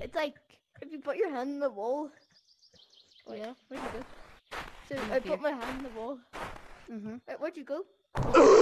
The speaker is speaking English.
it's like if you put your hand in the wall. Oh yeah, where'd you go? So I put my hand in the wall. Mhm. Where'd you go?